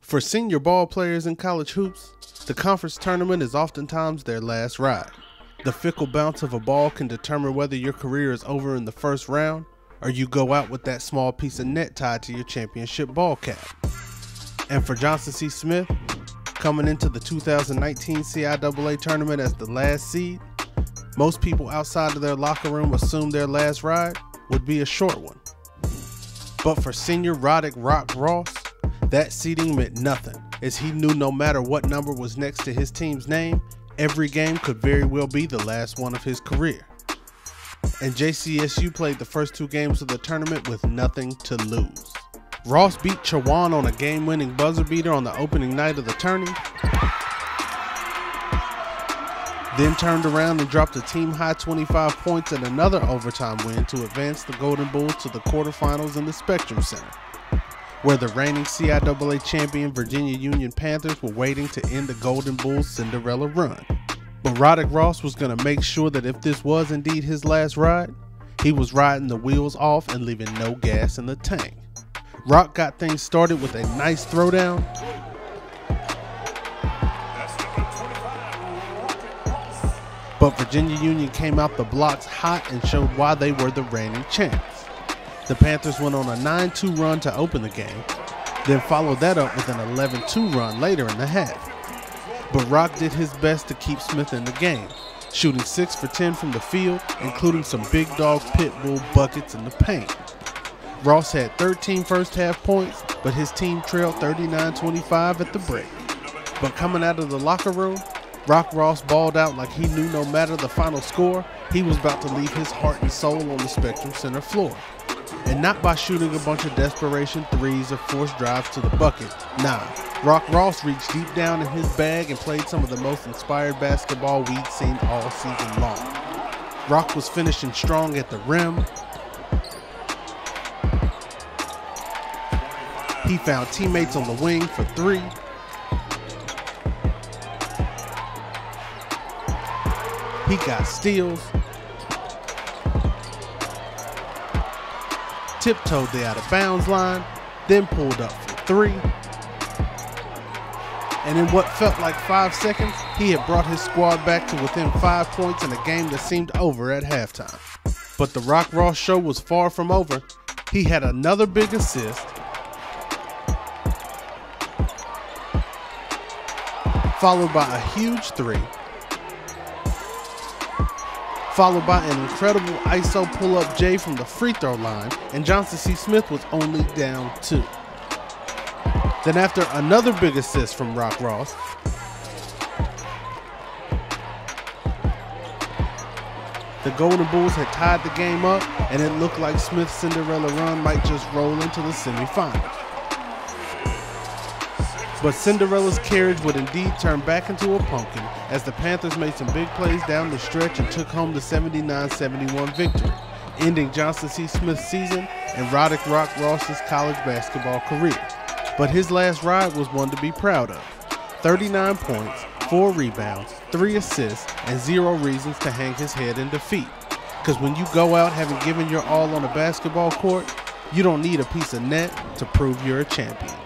For senior ball players in college hoops, the conference tournament is oftentimes their last ride. The fickle bounce of a ball can determine whether your career is over in the first round or you go out with that small piece of net tied to your championship ball cap. And for Johnson C. Smith, coming into the 2019 CIAA tournament as the last seed, most people outside of their locker room assumed their last ride would be a short one. But for senior Roddric Roc Ross, that seeding meant nothing, as he knew no matter what number was next to his team's name, every game could very well be the last one of his career. And JCSU played the first two games of the tournament with nothing to lose. Ross beat Chowan on a game winning buzzer beater on the opening night of the tourney, then turned around and dropped a team high 25 points in another overtime win to advance the Golden Bulls to the quarterfinals in the Spectrum Center where the reigning CIAA champion Virginia Union Panthers were waiting to end the Golden Bulls Cinderella run. But Roddric Ross was going to make sure that if this was indeed his last ride, he was riding the wheels off and leaving no gas in the tank. Roc got things started with a nice throwdown. But Virginia Union came out the blocks hot and showed why they were the reigning champs. The Panthers went on a 9 2 run to open the game, then followed that up with an 11 2 run later in the half. But Roc did his best to keep Smith in the game, shooting 6 for 10 from the field, including some big dog pit bull buckets in the paint. Ross had 13 first half points, but his team trailed 39 25 at the break. But coming out of the locker room, Roc Ross balled out like he knew no matter the final score, he was about to leave his heart and soul on the Spectrum Center floor and not by shooting a bunch of desperation threes or forced drives to the bucket. Nah, Roc Ross reached deep down in his bag and played some of the most inspired basketball we'd seen all season long. Roc was finishing strong at the rim. He found teammates on the wing for three. He got steals. Tiptoed the out of bounds line, then pulled up for three. And in what felt like five seconds, he had brought his squad back to within five points in a game that seemed over at halftime. But the Roc Ross show was far from over. He had another big assist, followed by a huge three, followed by an incredible ISO pull up J from the free throw line, and Johnson C. Smith was only down two. Then, after another big assist from Roc Ross, the Golden Bulls had tied the game up, and it looked like Smith's Cinderella run might just roll into the semifinals. But Cinderella's carriage would indeed turn back into a pumpkin as the Panthers made some big plays down the stretch and took home the 79 71 victory, ending Johnson C. Smith's season and Roddric Roc Ross's college basketball career. But his last ride was one to be proud of 39 points, 4 rebounds, 3 assists, and 0 reasons to hang his head in defeat. Because when you go out having given your all on a basketball court, you don't need a piece of net to prove you're a champion.